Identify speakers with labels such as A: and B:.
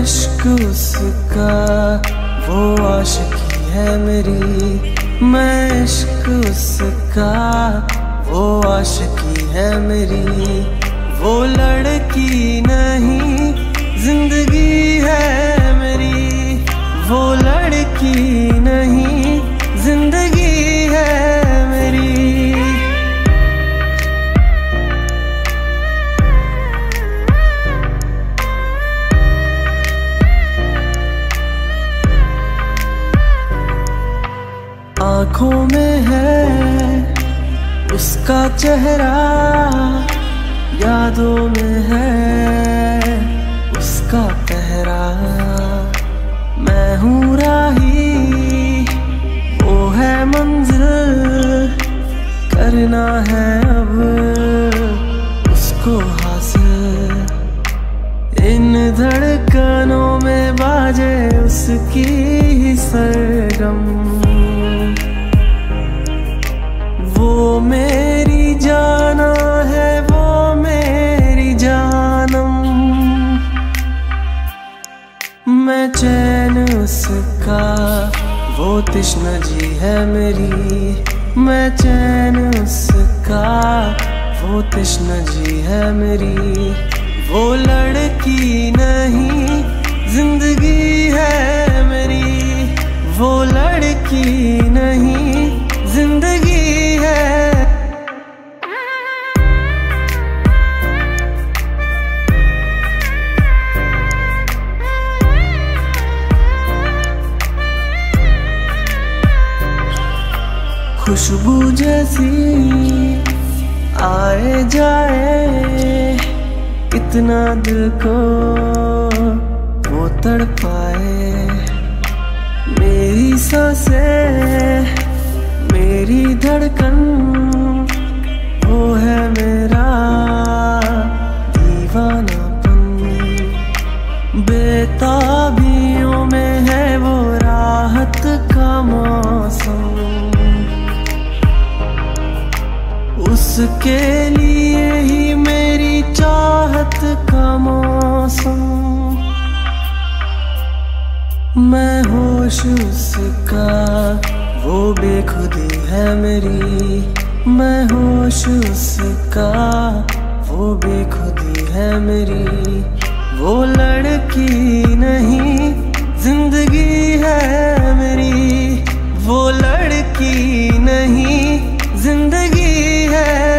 A: इश्क उसका, वो आशिकी है मेरी। मैं इश्क उसका, वो आशिकी है मेरी। वो लड़की नहीं, ज़िंदगी है मेरी। वो लड़की नहीं, ज़िंदगी है आँखों में है उसका चेहरा यादों में है उसका पहरा। मैं हूँ राही, वो है मंजिल, करना है अब उसको हासिल। इन धड़कनों में बाजे उसकी सरगम। मैं चैन उसका, वो तृष्णा जी है मेरी। मैं चैन उसका, वो तृष्णा जी है मेरी। वो लड़की नहीं, ज़िंदगी है मेरी। वो लड़की नहीं, ज़िंदगी है खुशबू जैसी आए जाए कितना दिल को वो तड़पाए। मेरी साँसें मेरी धड़कन उसके लिए ही मेरी चाहत का मौसम। मैं होश उसका, वो बेखुदी है मेरी। मैं होश उसका, वो बेखुदी है मेरी। वो लड़की नहीं, ज़िंदगी है मेरी। वो लड़की नहीं, ज़िंदगी है